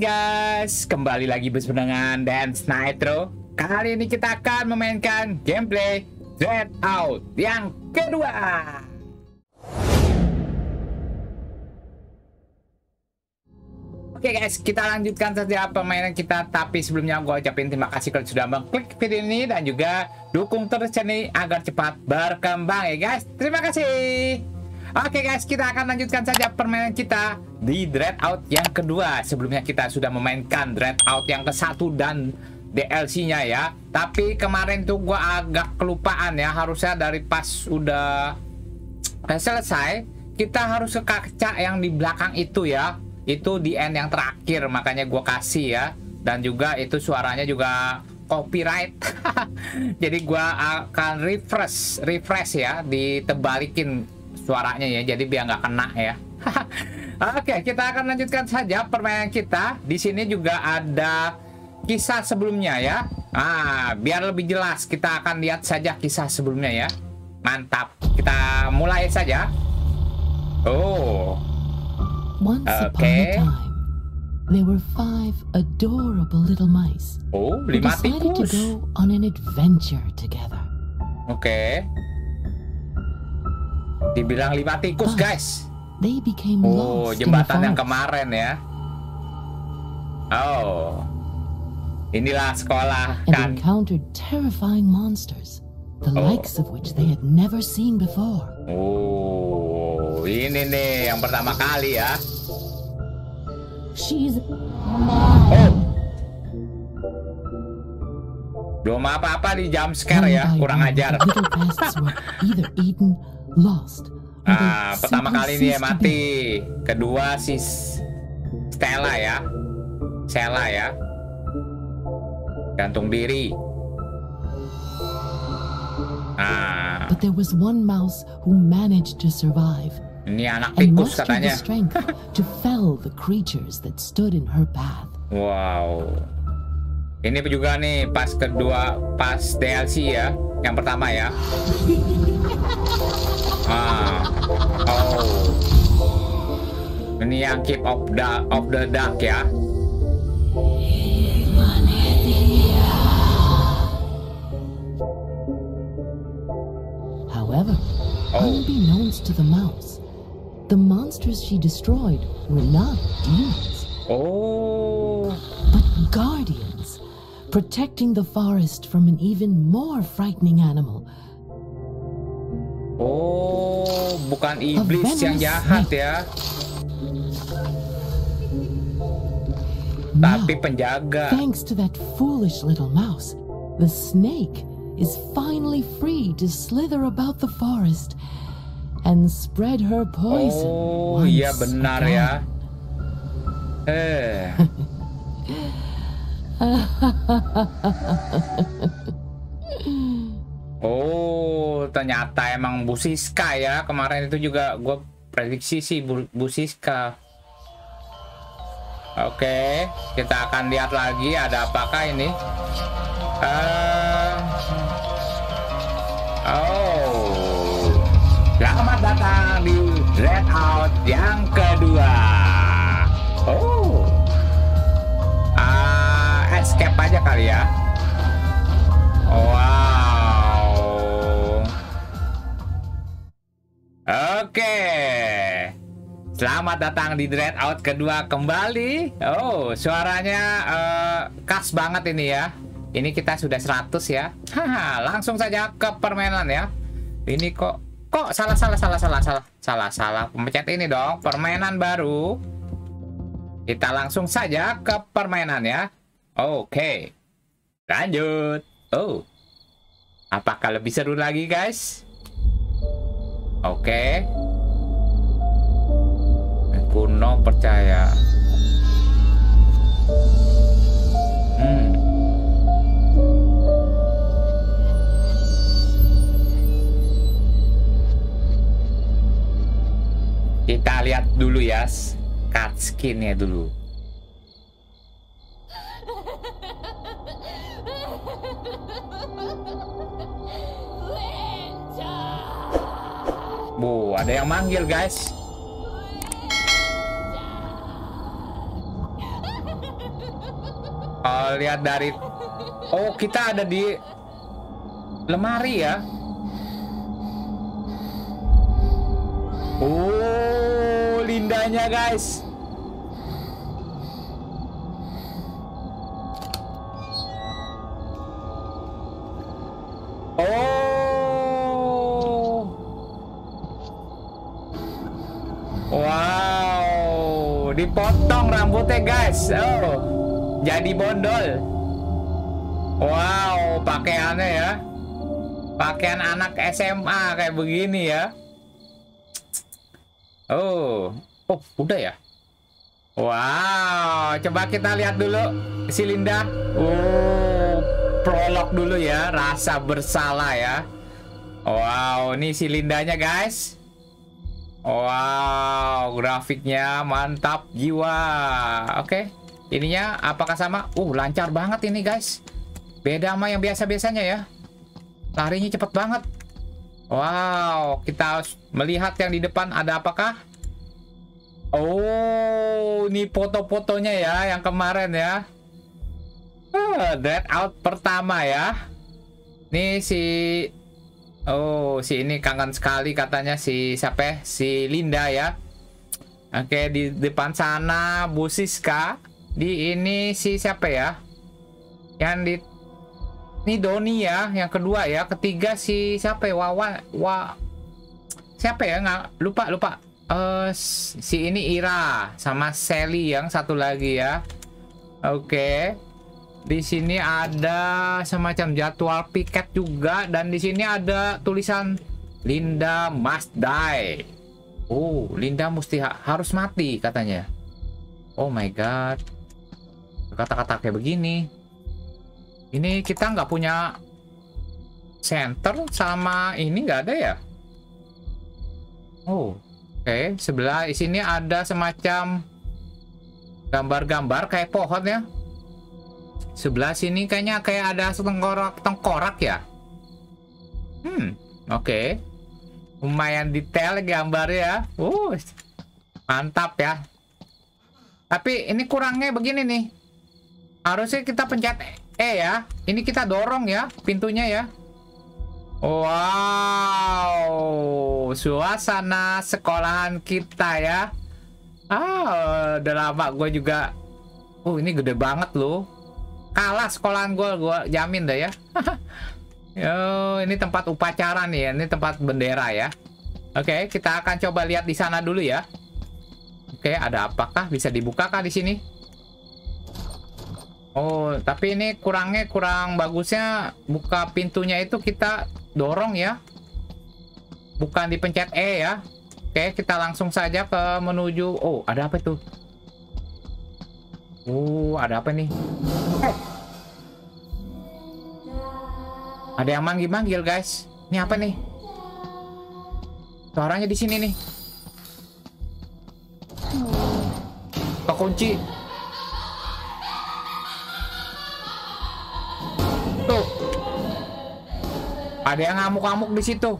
guys, kembali lagi bersenangan dan Nitro. Kali ini kita akan memainkan gameplay Dread Out yang kedua. Oke guys, kita lanjutkan saja permainan kita. Tapi sebelumnya gue ucapin terima kasih kalau sudah mengklik video ini dan juga dukung terus channel ini agar cepat berkembang ya guys. Terima kasih. Oke guys, kita akan lanjutkan saja permainan kita di Dread Out yang kedua. Sebelumnya kita sudah memainkan Dread Out yang ke satu dan DLC-nya ya. Tapi kemarin tuh gue agak kelupaan ya. Harusnya dari pas udah selesai, kita harus ke kaca yang di belakang itu ya itu di end yang terakhir makanya gue kasih ya dan juga itu suaranya juga copyright jadi gue akan refresh refresh ya ditebalikin suaranya ya jadi biar nggak kena ya. Oke kita akan lanjutkan saja permainan kita. Di sini juga ada kisah sebelumnya ya. Ah biar lebih jelas kita akan lihat saja kisah sebelumnya ya. Mantap kita mulai saja. Oh. Once upon Okay. a time, there were five adorable little mice. Oh lima decided to tikus. go on an adventure together. Oke. Dibilang lima tikus, guys. They became Oh, jembatan yang kemarin ya. Oh. Inilah sekolah kan. encountered terrifying monsters, the Oh. likes of which they had never seen before. Oh, ini nih yang pertama kali ya. She's Oh. Belum apa-apa di jump scare ya, kurang ajar. Lost, Ah, pertama kali dia mati. Kedua si Stella ya. Stella ya. Gantung diri. Ah, But there was one mouse who managed to survive ini anak tikus katanya. strength to fell the creatures that stood in her path. Wow. Ini juga nih pas kedua pas DLC ya, yang pertama ya. Ah. Oh. Ini yang keep of the of the dark ya. However, Oh. unbeknownst to the mouse, the monsters she destroyed were not demons, Oh. but guardians, protecting the forest from an even more frightening animal. Oh, bukan iblis yang jahat snake. ya, Now, tapi penjaga. thanks to that foolish little mouse, the snake is finally free to slither about the forest and spread her poison. Oh, iya benar again. ya. Eh. Ternyata emang Bu Siska ya. Kemarin itu juga gue prediksi sih Bu, Bu Siska. Oke, kita akan lihat lagi ada apakah ini. Eh, oh, selamat datang di Red Out yang kedua. Oh, ah, escape aja kali ya. Oke. Selamat datang di Dread Out kedua kembali. Oh, suaranya eh, khas banget ini ya. Ini kita sudah 100 ya. Haha, langsung saja ke permainan ya. Ini kok kok salah salah salah salah salah salah salah pencet ini dong. Permainan baru. Kita langsung saja ke permainan ya. Oke. Lanjut. Oh. Apakah lebih seru lagi, guys? Oke. Kuno percaya. Hmm. Kita lihat dulu ya cut skinnya dulu. Bu, ada yang manggil, guys. kalau lihat dari Oh, kita ada di lemari ya. Oh, lindanya guys. Wow, dipotong rambutnya guys. Oh, jadi bondol. Wow, pakaiannya ya. Pakaian anak SMA kayak begini ya. Oh, oh udah ya. Wow, coba kita lihat dulu si Linda. Oh, prolog dulu ya, rasa bersalah ya. Wow, ini si Lindanya guys. Wow, grafiknya mantap jiwa. Oke, ininya apakah sama? Uh, lancar banget ini guys. Beda sama yang biasa-biasanya ya. Larinya cepet banget. Wow, kita melihat yang di depan ada apakah? Oh, ini foto-fotonya ya yang kemarin ya. Uh, dead out pertama ya. Nih si Oh, si ini kangen sekali katanya si siapa? ya? Si Linda ya. Oke, di depan sana Bu Siska. Di ini si siapa ya? Yang di ini Doni ya, yang kedua ya, ketiga si siapa ya? Wa siapa ya? Nggak lupa lupa. Eh si ini Ira sama Sally yang satu lagi ya. Oke. Di sini ada semacam jadwal piket juga dan di sini ada tulisan Linda must die. Oh, Linda mesti ha- harus mati katanya. Oh my god. Kata-kata kayak begini. Ini kita nggak punya center sama ini nggak ada ya? Oh, oke. Sebelah di sini ada semacam gambar-gambar kayak pohon ya. Sebelah sini kayaknya kayak ada tengkorak tengkorak ya. Hmm, oke. Lumayan detail gambarnya. Uh, mantap ya. Tapi ini kurangnya begini nih. Harusnya kita pencet E ya. Ini kita dorong ya pintunya ya. Wow, suasana sekolahan kita ya. Ah, udah lama gue juga. Oh, ini gede banget loh. Kalah sekolahan gue, gue jamin dah ya. Yo, ini tempat upacara nih ya. Ini tempat bendera ya. Oke, kita akan coba lihat di sana dulu ya. Oke, ada apakah bisa dibuka kah di sini? Oh, tapi ini kurangnya kurang bagusnya buka pintunya itu kita dorong ya. Bukan dipencet E ya. Oke, kita langsung saja ke menuju Oh, ada apa itu? Oh, ada apa nih? Eh. Ada yang manggil-manggil, guys. Ini apa nih? Suaranya di sini nih. Kekunci. Tuh. Ada yang ngamuk-ngamuk di situ.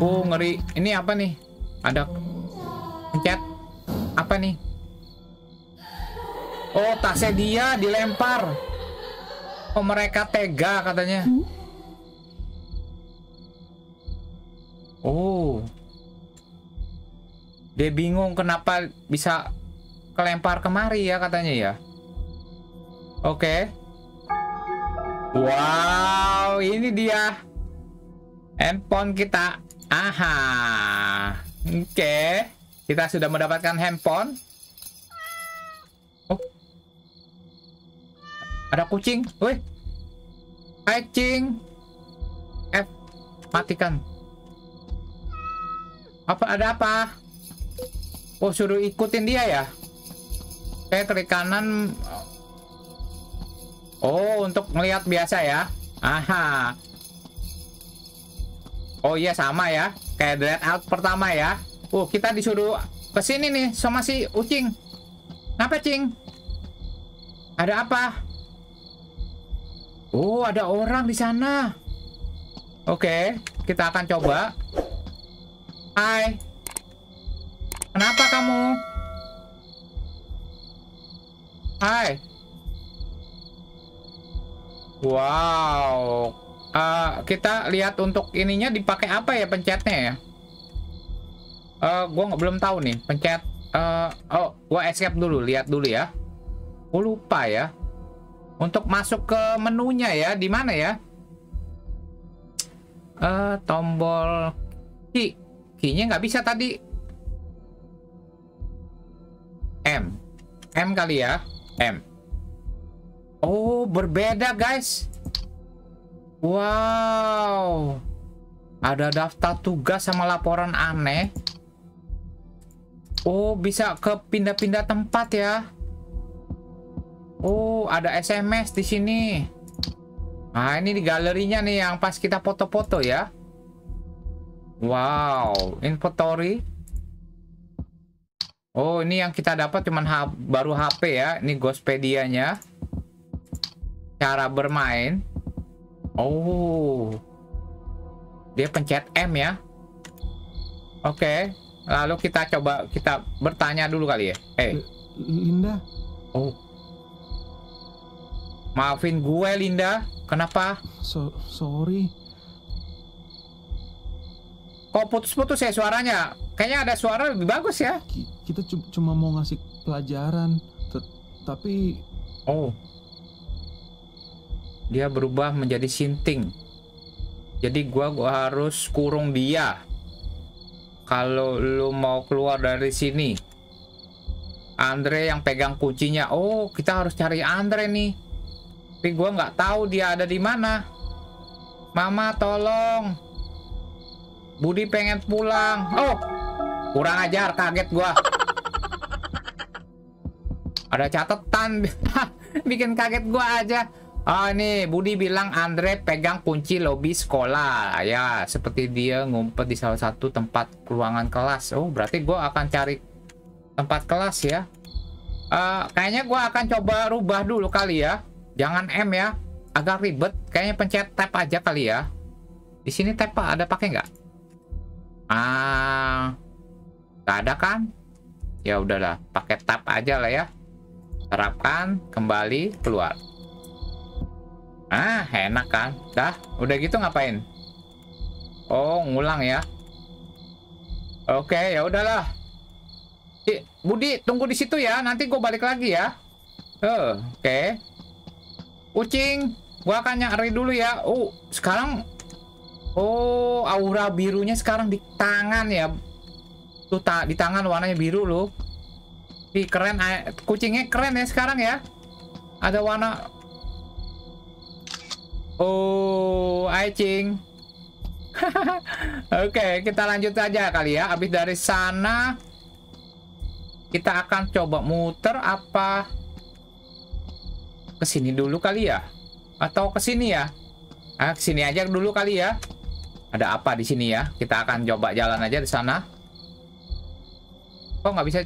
Oh, ngeri. Ini apa nih? Ada pencet. Apa nih? Oh, tasnya dia dilempar. Oh, mereka tega katanya. Oh. Dia bingung kenapa bisa kelempar kemari ya katanya ya. Oke. Wow, ini dia. Handphone kita. Aha. Oke. Kita sudah mendapatkan handphone. Ada kucing. Woi. Hai, cing. F. Matikan. Apa ada apa? Oh, suruh ikutin dia ya? Oke, klik kanan. Oh, untuk melihat biasa ya. Aha. Oh iya sama ya. Kayak dread out pertama ya. Oh, kita disuruh ke sini nih sama si Ucing. Kenapa, Cing? Ada apa? Oh, ada orang di sana. Oke, kita akan coba. Hai. Kenapa kamu? Hai. Wow. Uh, kita lihat untuk ininya dipakai apa ya pencetnya ya? Uh, gua nggak belum tahu nih pencet. Uh, oh, gua escape dulu, lihat dulu ya. Gua lupa ya. Untuk masuk ke menunya ya, di mana ya? Uh, tombol key, keynya nggak bisa tadi. M, M kali ya, M. Oh, berbeda guys. Wow. Ada daftar tugas sama laporan aneh. Oh, bisa ke pindah-pindah tempat ya. Oh, ada SMS di sini. Nah, ini di galerinya nih yang pas kita foto-foto ya. Wow, inventory. Oh, ini yang kita dapat cuman baru HP ya. Ini Ghostpedia-nya cara bermain. Oh. Dia pencet M ya. Oke. Okay. Lalu kita coba kita bertanya dulu kali ya. Eh. Linda. Oh. Maafin gue Linda. Kenapa? So sorry. Kok putus-putus ya suaranya? Kayaknya ada suara lebih bagus ya. Kita cuma mau ngasih pelajaran. Tapi Oh dia berubah menjadi sinting jadi gua, gua harus kurung dia kalau lu mau keluar dari sini Andre yang pegang kuncinya oh kita harus cari Andre nih tapi gua nggak tahu dia ada di mana. Mama tolong. Budi pengen pulang. Oh kurang ajar kaget gua. Ada catatan. Bikin kaget gua aja. Ah ini Budi bilang Andre pegang kunci lobi sekolah. Ya seperti dia ngumpet di salah satu tempat ruangan kelas. Oh berarti gue akan cari tempat kelas ya. Uh, kayaknya gue akan coba rubah dulu kali ya jangan M ya agak ribet kayaknya pencet tab aja kali ya di sini tab ada pakai nggak ah nggak ada kan ya udahlah pakai tab aja lah ya terapkan kembali keluar Ah, enak kan? Dah, udah gitu ngapain? Oh, ngulang ya. Oke, ya udahlah. Budi, tunggu di situ ya. Nanti gue balik lagi ya. Uh, oke. Okay. Kucing, gua akan nyari dulu ya. Oh, sekarang Oh, aura birunya sekarang di tangan ya. Tuh ta di tangan warnanya biru loh. Ih, keren. Kucingnya keren ya sekarang ya. Ada warna Oh, Aicing. Oke, okay, kita lanjut aja kali ya. Habis dari sana kita akan coba muter apa ke sini dulu kali ya? Atau ke sini ya? Ah, sini aja dulu kali ya. Ada apa di sini ya? Kita akan coba jalan aja di sana. Oh, nggak bisa.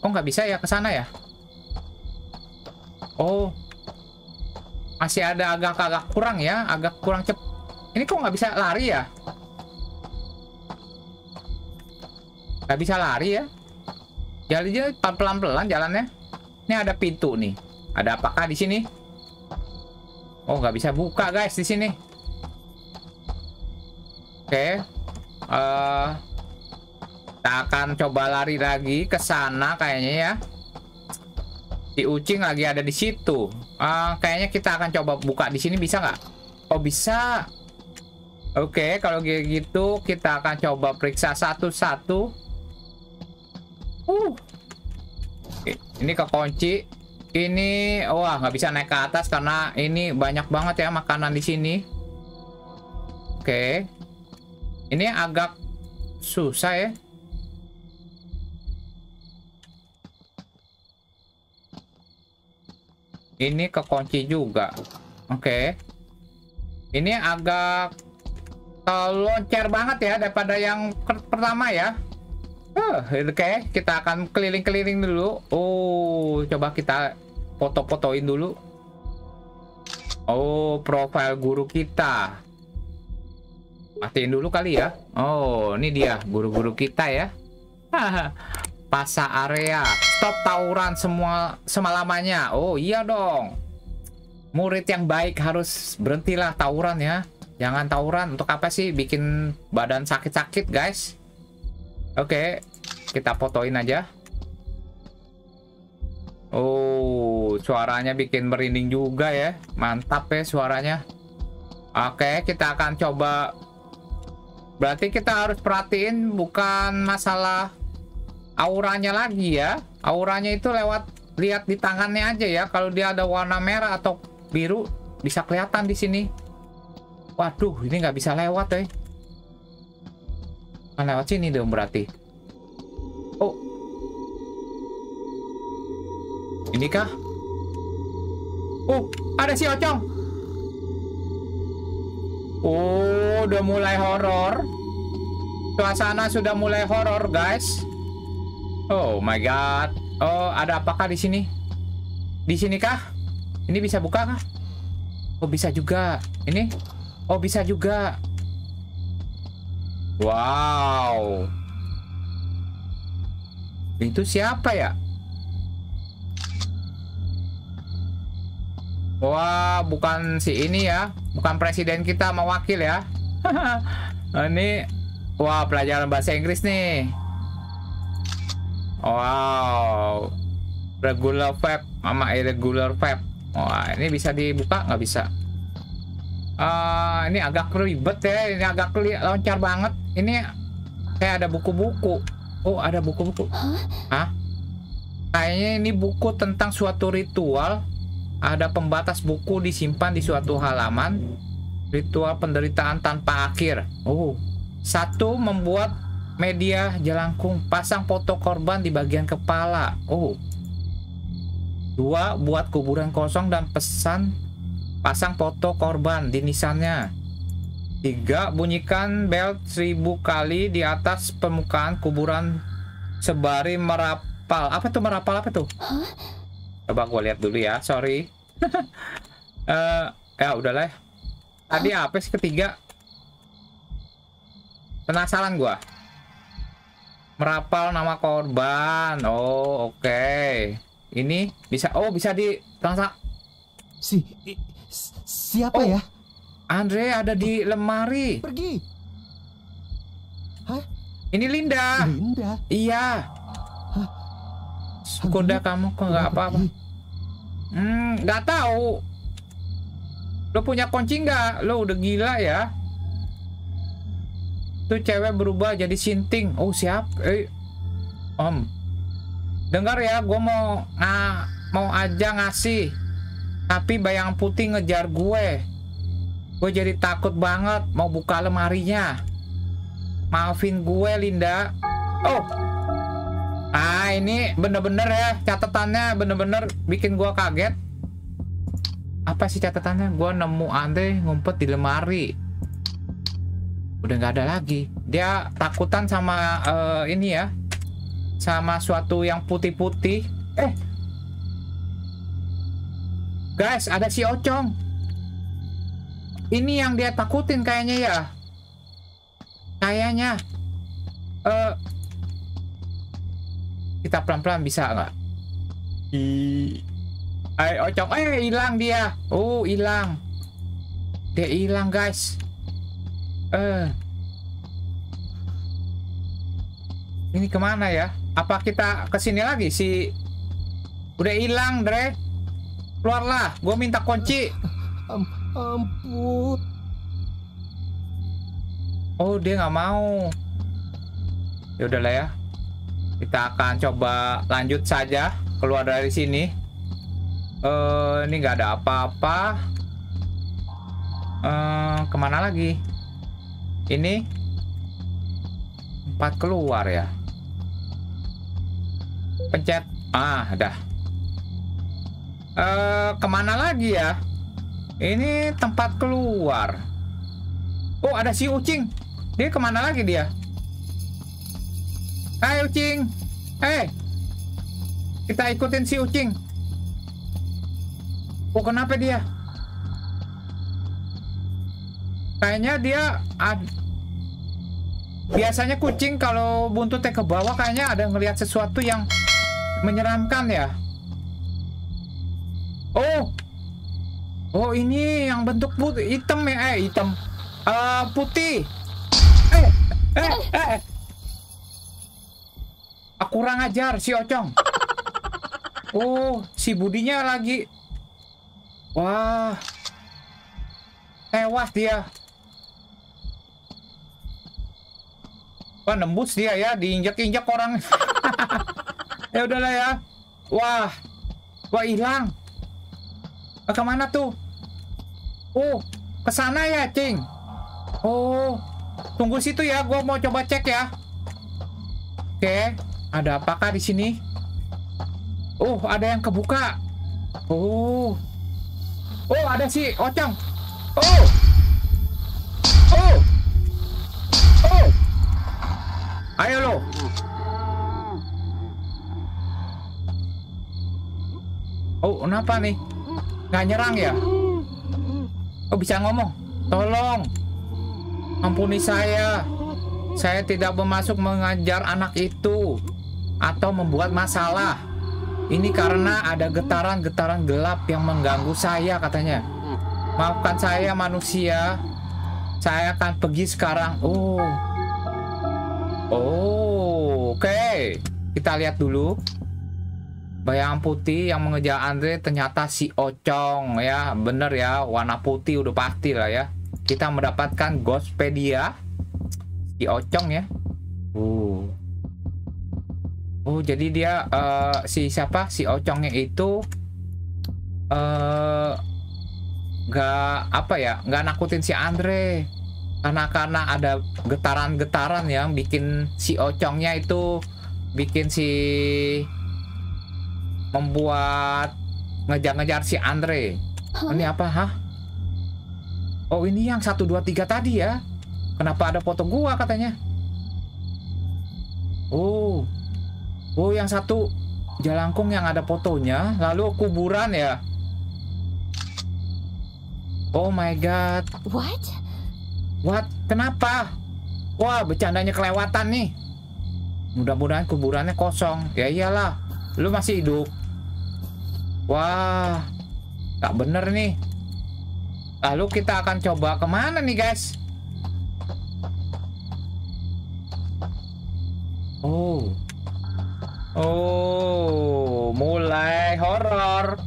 Oh, nggak bisa ya ke sana ya? Oh, masih ada agak-agak kurang ya agak kurang cep ini kok nggak bisa lari ya nggak bisa lari ya jalan aja pelan-pelan jalannya ini ada pintu nih ada apakah di sini oh nggak bisa buka guys di sini oke okay. uh, eh, kita akan coba lari lagi ke sana kayaknya ya Si Ucing lagi ada di situ. Uh, kayaknya kita akan coba buka di sini bisa nggak? Oh bisa. Oke, okay, kalau gitu kita akan coba periksa satu-satu. Uh, ini kekunci. Ini, wah nggak bisa naik ke atas karena ini banyak banget ya makanan di sini. Oke, okay. ini agak susah ya. Ini kekunci juga. Oke. Okay. Ini agak loncer banget ya daripada yang pertama ya. Uh, Oke, okay. kita akan keliling-keliling dulu. Oh, coba kita foto-fotoin dulu. Oh, profil guru kita. Matiin dulu kali ya. Oh, ini dia guru-guru kita ya. Pasa area. Stop tawuran semua semalamanya. Oh iya dong. murid yang baik harus berhentilah tawuran ya. Jangan tawuran. Untuk apa sih bikin badan sakit-sakit, guys? Oke, kita fotoin aja. Oh, suaranya bikin merinding juga ya. Mantap ya suaranya. Oke, kita akan coba. Berarti kita harus perhatiin bukan masalah auranya lagi ya. Auranya itu lewat lihat di tangannya aja ya. Kalau dia ada warna merah atau biru bisa kelihatan di sini. Waduh, ini nggak bisa lewat ya. Kan lewat sini dong berarti. Ini kah? Oh, ada si Ocong. Oh, udah mulai horor. Suasana sudah mulai horor, guys. Oh my god. Oh, ada apakah di sini? Di sini kah? Ini bisa buka kah? Oh, bisa juga. Ini? Oh, bisa juga. Wow. Itu siapa ya? Wah, bukan si ini ya. Bukan presiden kita sama wakil ya. ini wah, pelajaran bahasa Inggris nih. Wow. Regular verb sama irregular verb. Wah, ini bisa dibuka nggak bisa? Uh, ini agak ribet ya. Ini agak loncar banget. Ini kayak ada buku-buku. Oh, ada buku-buku. Hah? Kayaknya ini buku tentang suatu ritual. Ada pembatas buku disimpan di suatu halaman. Ritual penderitaan tanpa akhir. Oh. Satu, membuat media jelangkung. Pasang foto korban di bagian kepala. Oh. Dua, buat kuburan kosong dan pesan pasang foto korban di nisannya. Tiga, bunyikan bel seribu kali di atas permukaan kuburan sebari merapal. Apa tuh merapal apa tuh? Coba gue lihat dulu ya, sorry. Uh, ya udahlah. Tadi apa sih ketiga? Penasaran gue. Merapal nama korban. Oh, oke. Okay. Ini bisa oh bisa di transak. Si siapa oh. ya? Andre ada di lemari. Pergi. Hah? Ini Linda. Linda. Iya. Hah? Kuda kamu kok nggak apa-apa? Hmm, nggak tahu. Lo punya kunci nggak? Lo udah gila ya? Tuh cewek berubah jadi sinting. Oh siap? Eh, om. Dengar ya, gue mau ng mau aja ngasih. Tapi bayang putih ngejar gue. Gue jadi takut banget mau buka lemarinya. Maafin gue, Linda. Oh. Ah, ini bener-bener ya catatannya bener-bener bikin gue kaget. Apa sih catatannya? Gue nemu Andre ngumpet di lemari. Udah nggak ada lagi. Dia takutan sama uh, ini ya. Sama suatu yang putih-putih. Eh. Guys, ada si Ocong. Ini yang dia takutin kayaknya ya. Kayaknya. Uh, kita pelan-pelan bisa nggak? I Ayo ocok, eh hilang dia. Oh, hilang. Dia hilang, guys. Eh. Uh. Ini ke mana ya? Apa kita ke sini lagi si Udah hilang, Dre. Keluarlah, gue minta kunci. Ampun. Oh, dia nggak mau. Ya udahlah ya. Kita akan coba lanjut saja keluar dari sini. Uh, ini nggak ada apa-apa. Uh, ke mana lagi? Ini empat keluar ya. Pencet. Ah, dah. Uh, ke mana lagi ya? Ini tempat keluar. Oh, ada si Ucing. Dia ke mana lagi dia? Hai Ucing. Hei. Kita ikutin si Ucing. Oh, kenapa dia? Kayaknya dia ad... Biasanya kucing kalau buntutnya ke bawah kayaknya ada ngelihat sesuatu yang menyeramkan ya. Oh, Oh ini yang bentuk putih hitam ya eh hitam Eh, putih. Eh eh eh. Aku kurang ajar si Ocong. Oh si Budinya lagi. Wah. Tewas dia. Wah nembus dia ya diinjak-injak orang. ya udahlah ya. Wah. Wah hilang. Eh, Ke mana tuh? Oh, ke sana ya, Cing. Oh, tunggu situ ya. Gua mau coba cek ya. Oke, ada apakah di sini? Oh, ada yang kebuka. Oh. Oh, ada si Ocang. Oh. Oh. Oh. Ayo lo. Oh, kenapa nih? Nggak nyerang ya? Oh, bisa ngomong. Tolong. Ampuni saya. Saya tidak bermaksud mengajar anak itu atau membuat masalah. Ini karena ada getaran-getaran gelap yang mengganggu saya katanya. Maafkan saya manusia. Saya akan pergi sekarang. Oh. Oh, oke. Kita lihat dulu. Bayangan putih yang mengejar Andre ternyata si Ocong ya. Bener ya, warna putih udah pasti lah ya. Kita mendapatkan Ghostpedia. Si Ocong ya. Uh. Oh, jadi dia eh, si siapa? Si Ocongnya itu eh nggak apa ya? nggak nakutin si Andre. Karena karena ada getaran-getaran yang bikin si Ocongnya itu bikin si membuat ngejar-ngejar si Andre. Ini apa, hah? Oh, ini yang 1 2 3 tadi ya. Kenapa ada foto gua katanya? Oh. Oh, yang satu jalangkung yang ada fotonya, lalu kuburan ya. Oh my god. What? What? Kenapa? Wah, bercandanya kelewatan nih. Mudah-mudahan kuburannya kosong. Ya iyalah, lu masih hidup. Wah, tak bener nih. Lalu kita akan coba ke mana nih guys? Oh, oh, mulai horor.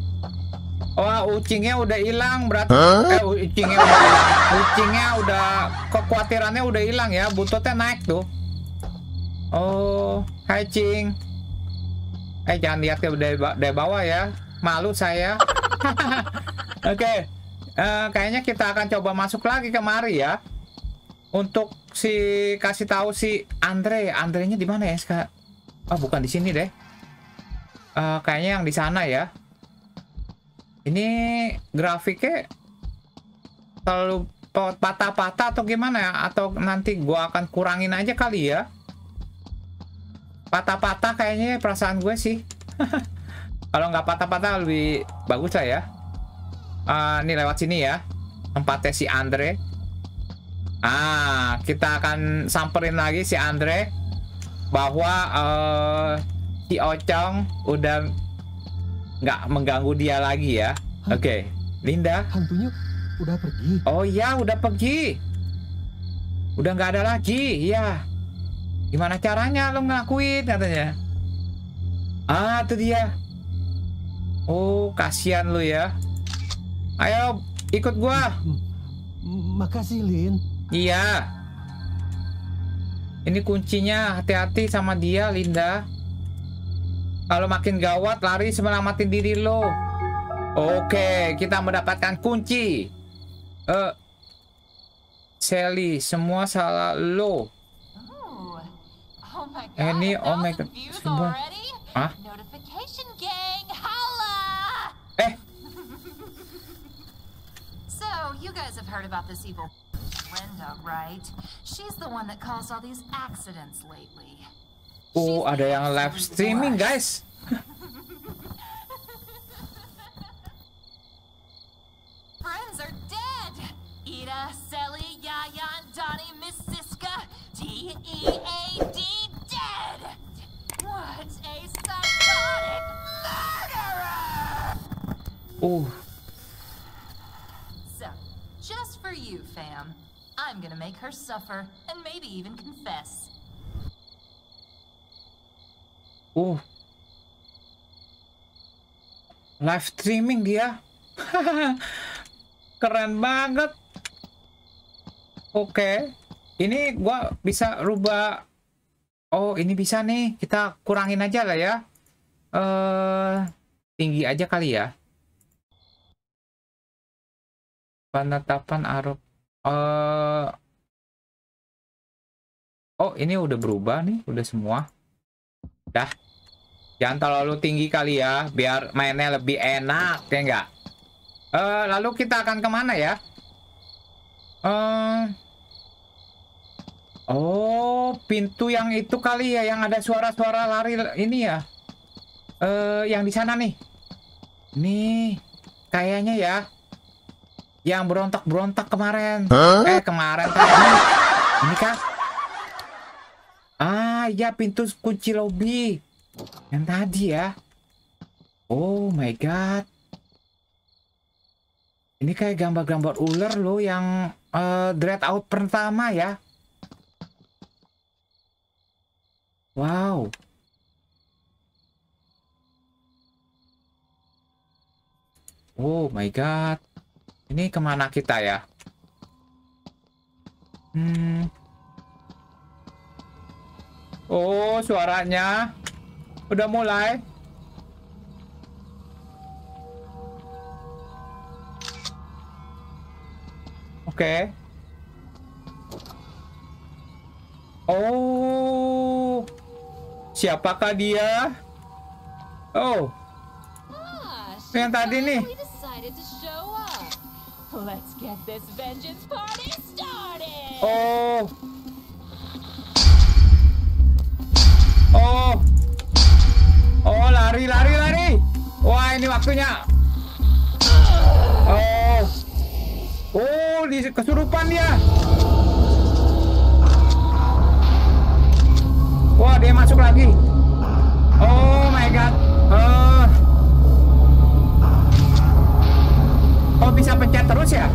Wah, ucingnya udah hilang berarti. Eh, ucingnya udah. Ucingnya udah kekhawatirannya udah hilang ya. Bututnya naik tuh. Oh, hai cing. Eh, jangan lihat ke dari, dari bawah ya. Malu saya. Oke. Eh, kayaknya kita akan coba masuk lagi kemari ya. Untuk si kasih tahu si Andre. Andre-nya di mana ya, Kak? Oh, bukan di sini deh. Eh, kayaknya yang di sana ya. Ini grafiknya terlalu pa- patah-patah atau gimana ya? Atau nanti gua akan kurangin aja kali ya? Patah-patah kayaknya perasaan gue sih. Kalau nggak patah-patah lebih bagus lah ya. Ah, ini lewat sini ya. Tempatnya si Andre. Ah, kita akan samperin lagi si Andre bahwa eh, si Ocong udah nggak mengganggu dia lagi ya. Oke, Linda. Hantunya udah pergi. Oh ya, udah pergi. Udah nggak ada lagi, iya. Gimana caranya lo ngelakuin katanya? Ah, itu dia. Oh, kasihan lu ya. Ayo, ikut gua. M- Makasih, Lin. Iya. Ini kuncinya, hati-hati sama dia, Linda. Kalau makin gawat, lari selamatin diri lo. Oke, kita mendapatkan kunci. Eh, Sally, semua salah lo. Oh, oh my god. Oh my God. Notification gang, holla! Eh, So, you guys have heard about this evil Brenda, right? She's the one that caused all these accidents lately. oh ada yang live streaming, guys. Friends are dead! Ida, Selly, Yaya, and Donnie, Miss Siska, D-E-A-D, dead! What a psychotic murderer! Oh. Uh, gonna make her suffer and maybe even confess. Uh. Live streaming dia. Keren banget. Oke. Ini gua bisa rubah Oh, ini bisa nih. Kita kurangin aja lah ya. Eh, tinggi aja kali ya. Penetapan Arab. Eh Oh, ini udah berubah nih, udah semua. Dah. Jangan terlalu tinggi kali ya, biar mainnya lebih enak, ya enggak? Eh, lalu kita akan ke mana ya? Eh, oh, pintu yang itu kali ya, yang ada suara-suara lari ini ya. Eh, yang di sana nih. Nih, kayaknya ya. Yang berontak-berontak kemarin. Eh, kemarin kan. Ini, kah? Ah, ya pintu kunci lobby. Yang tadi ya. Oh my god. Ini kayak gambar-gambar ular loh yang eh, dread out pertama ya. Wow. Oh my god. Ini ke mana kita ya? Hmm. Oh, suaranya udah mulai. Oke. Oh. Siapakah dia? Oh, Yang tadi nih. Let's get this vengeance party started. oh. Oh. Oh, lari lari lari. Wah, ini waktunya. Oh. Oh, di kesurupan dia. Wah, dia masuk lagi. Oh my god. Eh. Bisa pencet terus ya?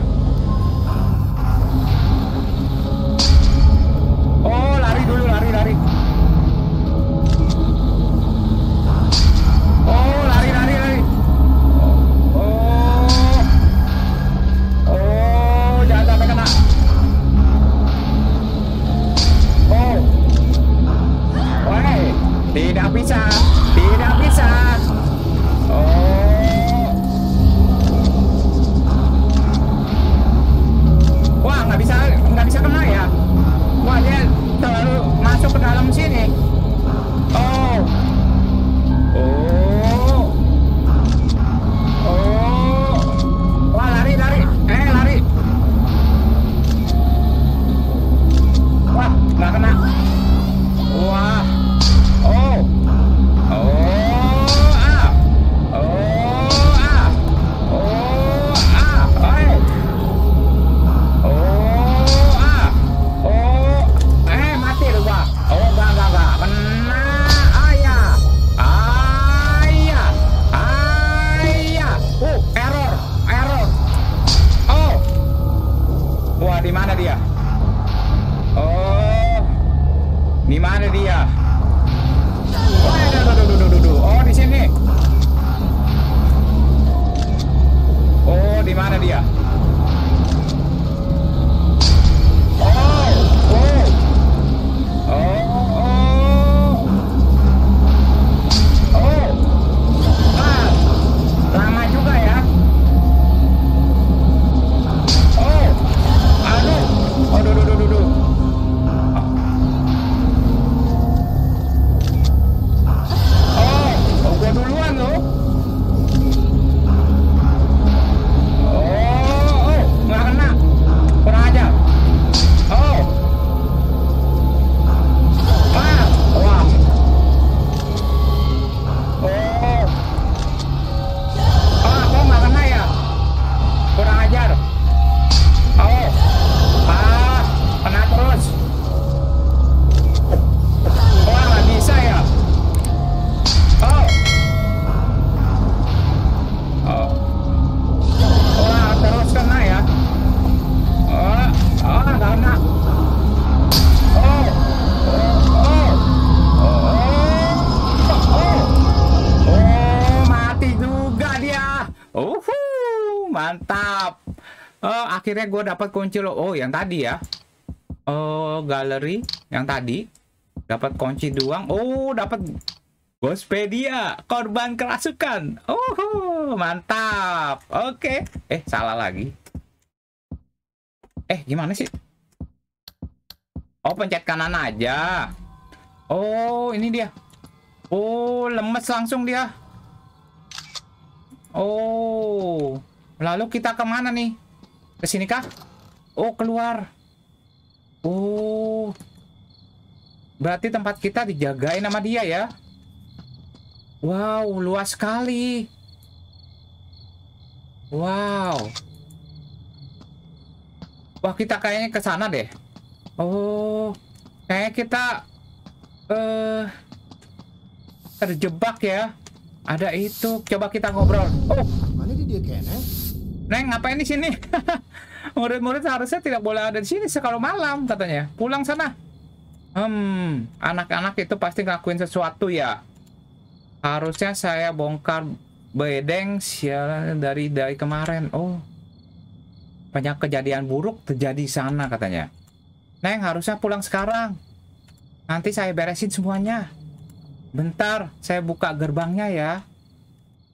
Akhirnya gue dapat kunci lo. Oh, yang tadi ya. Oh, galeri yang tadi dapat kunci doang. Oh, dapat Gospedia, korban kerasukan. Oh, mantap. Oke. Eh, salah lagi. Eh, gimana sih? Oh, pencet kanan aja. Oh, ini dia. Oh, lemes langsung dia. Oh. Lalu kita ke mana nih? Ke sini kah? Oh, keluar. Oh. Berarti tempat kita dijagain sama dia ya. Wow, luas sekali. Wow. Wah, kita kayaknya ke sana deh. Oh, kayak kita eh uh, terjebak ya. Ada itu. Coba kita ngobrol. Oh? Neng, ngapain di sini? Murid-murid harusnya tidak boleh ada di sini sekalau malam katanya. Pulang sana. Hmm, anak-anak itu pasti ngelakuin sesuatu ya. Harusnya saya bongkar bedeng sialan dari dari kemarin. Oh. Banyak kejadian buruk terjadi di sana katanya. Neng, harusnya pulang sekarang. Nanti saya beresin semuanya. Bentar, saya buka gerbangnya ya.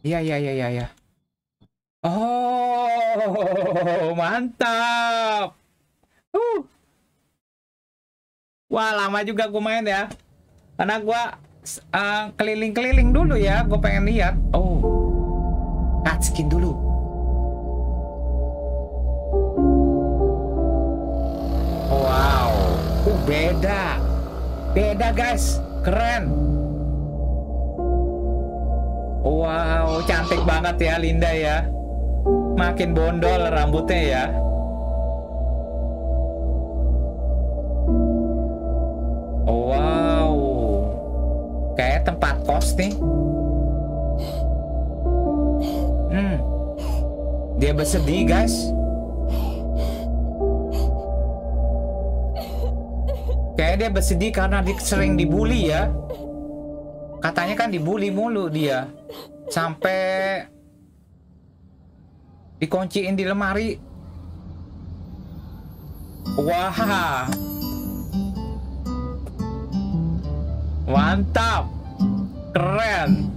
Iya, iya, iya, iya, iya. Oh, mantap. Uh. Wah, lama juga gue main ya. Karena gue uh, keliling-keliling dulu ya. Gue pengen lihat. Oh, skin dulu. Wow, uh, beda. Beda guys, keren. Wow, cantik banget ya Linda ya. Makin bondol rambutnya ya. Wow. Kayak tempat kos nih. Hmm. Dia bersedih, guys. Kayak dia bersedih karena dia sering dibully ya. Katanya kan dibully mulu dia. Sampai dikunciin di lemari. Wah. Mantap. Keren.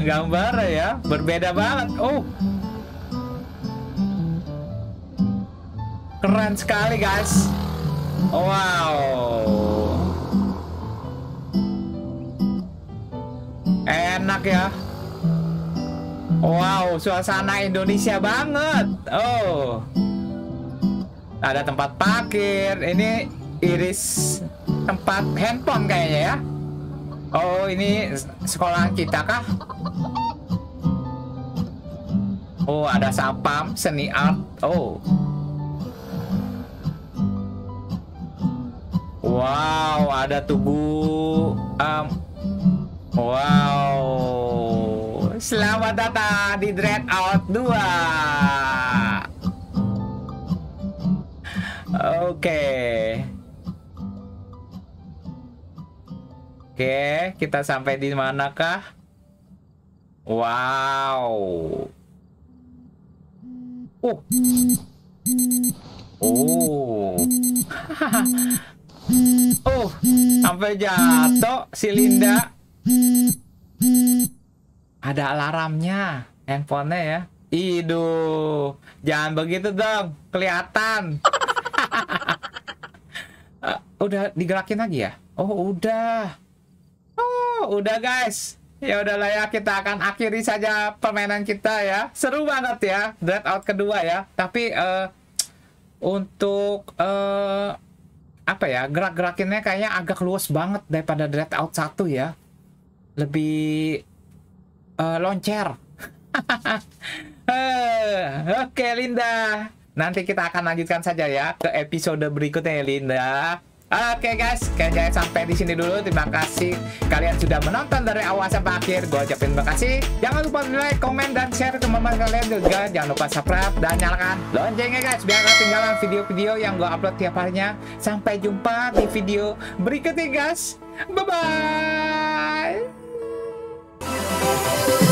Gambar ya, berbeda banget. Oh. Keren sekali, guys. Wow. Enak ya. Wow, suasana Indonesia banget. Oh. Ada tempat parkir. Ini iris tempat handphone kayaknya ya. Oh, ini sekolah kita kah? Oh, ada sapam, seni art. Oh. Wow, ada tubuh um, Wow. Selamat datang di Dread Out 2. Oke. Oke, kita sampai di manakah? Wow. Oh. Oh. oh, sampai jatuh si Linda. Ada alarmnya handphonenya ya. Idu, jangan begitu dong, kelihatan. udah digerakin lagi ya? Oh, udah. Oh, udah guys. Ya udahlah ya, kita akan akhiri saja permainan kita ya. Seru banget ya, Dread Out kedua ya. Tapi uh, untuk uh, apa ya, gerak-gerakinnya kayaknya agak luas banget daripada Dread Out 1 ya. Lebih uh, loncer. uh, Oke, Linda. Nanti kita akan lanjutkan saja ya ke episode berikutnya ya, Linda. Oke okay guys, kayaknya sampai di sini dulu. Terima kasih kalian sudah menonton dari awal sampai akhir. Gue ucapin terima kasih. Jangan lupa like, komen, dan share ke teman kalian juga. Jangan lupa subscribe dan nyalakan loncengnya guys, biar gak ketinggalan video-video yang gue upload tiap harinya. Sampai jumpa di video berikutnya guys. Bye Música